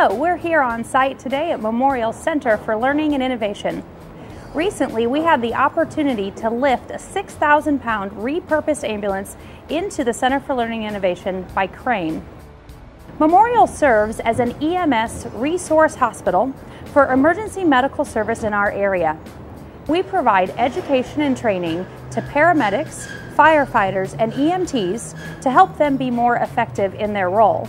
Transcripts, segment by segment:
Hello, we're here on site today at Memorial Center for Learning and Innovation. Recently, we had the opportunity to lift a 6,000 pound repurposed ambulance into the Center for Learning and Innovation by crane. Memorial serves as an EMS resource hospital for emergency medical service in our area. We provide education and training to paramedics, firefighters, and EMTs to help them be more effective in their role.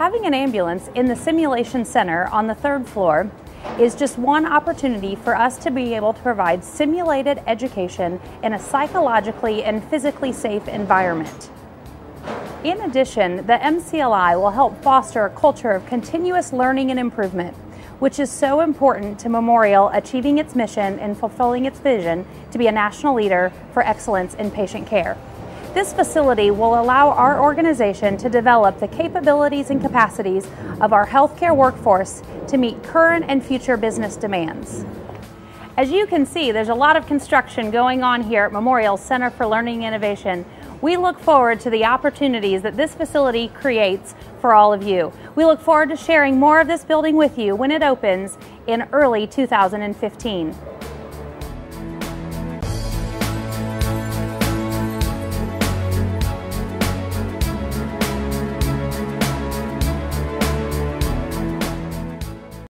Having an ambulance in the simulation center on the third floor is just one opportunity for us to be able to provide simulated education in a psychologically and physically safe environment. In addition, the MCLI will help foster a culture of continuous learning and improvement, which is so important to Memorial achieving its mission and fulfilling its vision to be a national leader for excellence in patient care. This facility will allow our organization to develop the capabilities and capacities of our healthcare workforce to meet current and future business demands. As you can see, there's a lot of construction going on here at Memorial Center for Learning Innovation. We look forward to the opportunities that this facility creates for all of you. We look forward to sharing more of this building with you when it opens in early 2015.